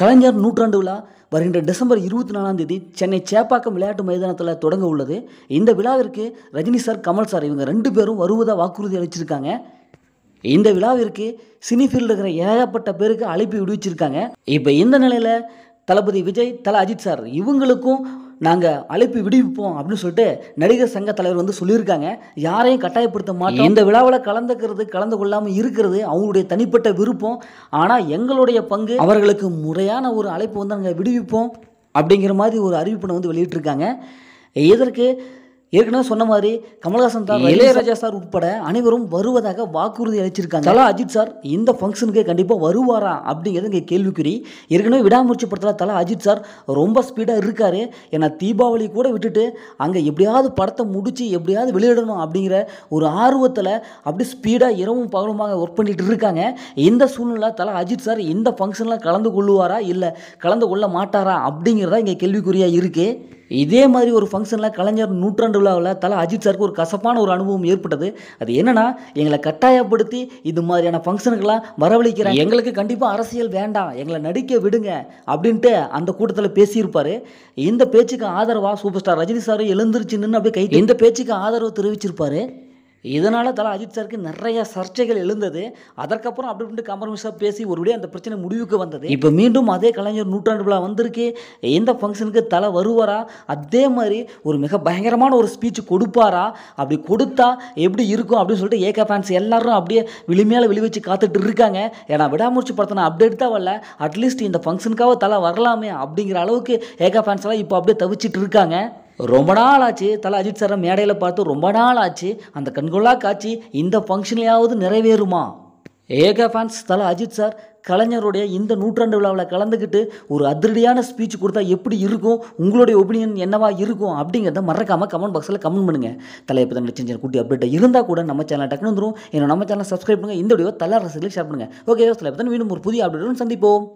கலைஞர் நூற்றாண்டு விழா வருகின்ற டிசம்பர் இருபத்தி நாலாம் தேதி சென்னை சேப்பாக்கம் விளையாட்டு மைதானத்தில் தொடங்க உள்ளது. இந்த விழாவிற்கு ரஜினி சார் கமல் சார் இவங்க ரெண்டு பேரும் வருவதாக வாக்குறுதி அளிச்சிருக்காங்க. இந்த விழாவிற்கு சினி இருக்கிற ஏகப்பட்ட பேருக்கு அழைப்பு விடுவிச்சிருக்காங்க. இப்போ இந்த நிலையில் தளபதி விஜய் தல அஜித் சார் இவங்களுக்கும் நாங்கள் அழைப்பு விடுவிப்போம் அப்படின்னு சொல்லிட்டு நடிகர் சங்க தலைவர் வந்து சொல்லியிருக்காங்க. யாரையும் கட்டாயப்படுத்த மாட்டோம். இந்த விழாவில் கலந்துக்கிறது கலந்து கொள்ளாமல் இருக்கிறது அவங்களுடைய தனிப்பட்ட விருப்பம். ஆனால் எங்களுடைய பங்கு அவர்களுக்கு முறையான ஒரு அழைப்பு வந்து நாங்கள் விடுவிப்போம் அப்படிங்கிற மாதிரி ஒரு அறிவிப்பினை வந்து வெளியிட்டிருக்காங்க. இதற்கு ஏற்கனவே சொன்ன மாதிரி கமல்ஹாசன் சார் இளையராஜா சார் உட்பட அனைவரும் வருவதாக வாக்குறுதி அளிச்சிருக்காங்க. தலா அஜித் சார் இந்த ஃபங்க்ஷனுக்கு கண்டிப்பாக வருவாரா அப்படிங்கிறது இங்கே கேள்விக்குறி. ஏற்கனவே விடாமுயற்சி படத்தில் தலா அஜித் சார் ரொம்ப ஸ்பீடாக இருக்காரு. ஏன்னா தீபாவளி கூட விட்டுட்டு அங்கே எப்படியாவது படத்தை முடிச்சு எப்படியாவது வெளியிடணும் அப்படிங்கிற ஒரு ஆர்வத்தில் அப்படி ஸ்பீடாக இரவும் பகலுமாக ஒர்க் பண்ணிட்டு இருக்காங்க. இந்த சூழ்நிலை தலா அஜித் சார் இந்த ஃபங்க்ஷனில் கலந்து கொள்ளுவாரா இல்லை கலந்து கொள்ள மாட்டாரா அப்படிங்கிறதா இங்கே கேள்விக்குறியாக இருக்குது இதே மாதிரி ஒரு ஃபங்க்ஷனில் கலைஞர் நூற்றாண்டு விழாவில் தலை அஜித் சாருக்கு ஒரு கசப்பான ஒரு அனுபவம் ஏற்பட்டது. அது என்னன்னா எங்களை கட்டாயப்படுத்தி இது மாதிரியான ஃபங்க்ஷனுக்கெல்லாம் வரவழைக்கிறாங்க. எங்களுக்கு கண்டிப்பாக அரசியல் வேண்டாம். எங்களை நடிக்க விடுங்க அப்படின்ட்டு அந்த கூட்டத்தில் பேசியிருப்பார். இந்த பேச்சுக்கு ஆதரவாக சூப்பர் ஸ்டார் ரஜினி சார் எழுந்திருச்சு நின்று அப்படியே கை இந்த பேச்சுக்கு ஆதரவு தெரிவிச்சிருப்பாரு. இதனால் தலை அஜித் சாருக்கு நிறைய சர்ச்சைகள் எழுந்தது. அதற்கப்புறம் அப்படி இப்படி காம்ப்ரமைஸாக பேசி ஒருபடியே அந்த பிரச்சனை முடிவுக்கு வந்தது. இப்போ மீண்டும் அதே கலைஞர் நூற்றாண்டு விழா வந்திருக்கு. எந்த ஃபங்க்ஷனுக்கு தலை வருவாரா? அதே மாதிரி ஒரு மிக பயங்கரமான ஒரு ஸ்பீச் கொடுப்பாரா? அப்படி கொடுத்தா எப்படி இருக்கும் அப்படின்னு சொல்லிட்டு ஏகா ஃபேன்ஸ் எல்லாரும் அப்படியே விளிமையால் வெளி வச்சு காத்துட்டு இருக்காங்க. ஏன்னா விடாமுயற்சி படத்தின அப்டேட் தான் வரல. அட்லீஸ்ட் இந்த ஃபங்க்ஷனுக்காக தலை வரலாமே அப்படிங்கிற அளவுக்கு ஏகா ஃபேன்ஸ் எல்லாம் இப்போ அப்படியே தவிச்சிட்டு இருக்காங்க. ரொம்ப நாள் ஆச்சு தலை அஜித் சாரை மேடையில் பார்த்து ரொம்ப நாள் ஆச்சு அந்த கண்கொள்ளா காட்சி இந்த ஃபங்க்ஷன்லையாவது நிறைவேறுமா? ஏகா ஃபேன்ஸ் தலை அஜித் சார் கலைஞருடைய இந்த நூற்றாண்டு விழாவில் கலந்துக்கிட்டு ஒரு அதிரடியான ஸ்பீச் கொடுத்தா எப்படி இருக்கும்? உங்களுடைய ஒப்பீனியன் என்னவா இருக்கும்? அப்படிங்கிறத மறக்காமல் கமெண்ட் பாக்ஸில் கமெண்ட் பண்ணுங்கள் தலை இப்போ சின்ன சின்ன குட்டி அப்டேட் இருந்தால் கூட நம்ம சேனல் டக்குனு வந்துடும் என்னோட நம்ம சேனல் சப்ஸ்கிரைப் பண்ணுங்கள் இந்த வீடியோ தலை ரசிகளுக்கு ஷேர் பண்ணுங்கள் ஓகே தலையை பற்றி மீண்டும் ஒரு புதிய அப்டேட்டுன்னு சந்திப்போம்.